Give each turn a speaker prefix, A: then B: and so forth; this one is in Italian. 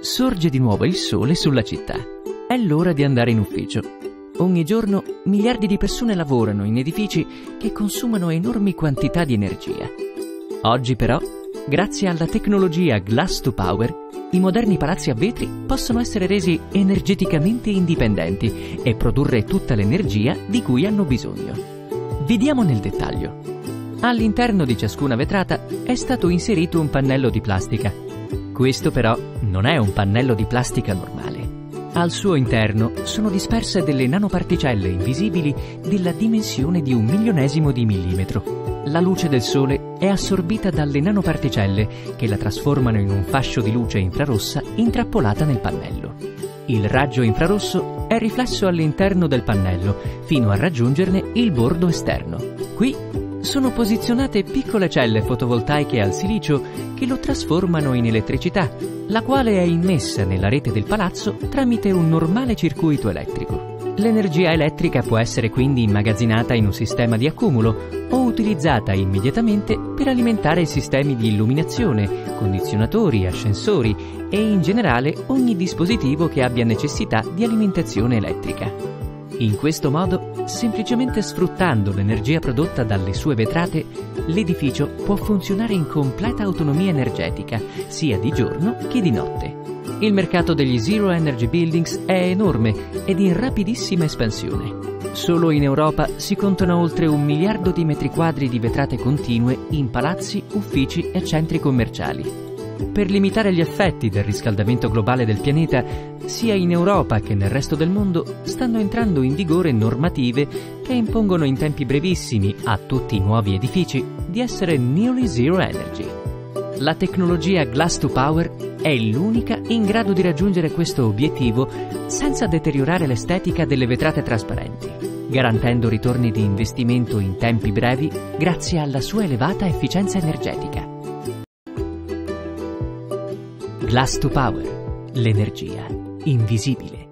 A: sorge di nuovo il sole sulla città. È l'ora di andare in ufficio. Ogni giorno miliardi di persone lavorano in edifici che consumano enormi quantità di energia. Oggi però, grazie alla tecnologia Glass to Power, i moderni palazzi a vetri possono essere resi energeticamente indipendenti e produrre tutta l'energia di cui hanno bisogno. Vediamo nel dettaglio. All'interno di ciascuna vetrata è stato inserito un pannello di plastica. Questo però non è un pannello di plastica normale. Al suo interno sono disperse delle nanoparticelle invisibili della dimensione di un milionesimo di millimetro. La luce del sole è assorbita dalle nanoparticelle che la trasformano in un fascio di luce infrarossa intrappolata nel pannello. Il raggio infrarosso è riflesso all'interno del pannello fino a raggiungerne il bordo esterno. Qui sono posizionate piccole celle fotovoltaiche al silicio che lo trasformano in elettricità, la quale è immessa nella rete del palazzo tramite un normale circuito elettrico. L'energia elettrica può essere quindi immagazzinata in un sistema di accumulo o utilizzata immediatamente per alimentare sistemi di illuminazione, condizionatori, ascensori e in generale ogni dispositivo che abbia necessità di alimentazione elettrica. In questo modo, semplicemente sfruttando l'energia prodotta dalle sue vetrate, l'edificio può funzionare in completa autonomia energetica, sia di giorno che di notte. Il mercato degli Zero Energy Buildings è enorme ed in rapidissima espansione. Solo in Europa si contano oltre un miliardo di metri quadri di vetrate continue in palazzi, uffici e centri commerciali. Per limitare gli effetti del riscaldamento globale del pianeta, sia in Europa che nel resto del mondo stanno entrando in vigore normative che impongono in tempi brevissimi a tutti i nuovi edifici di essere Nearly Zero Energy. La tecnologia Glass to Power è l'unica in grado di raggiungere questo obiettivo senza deteriorare l'estetica delle vetrate trasparenti, garantendo ritorni di investimento in tempi brevi grazie alla sua elevata efficienza energetica. Glass to Power, l'energia invisibile.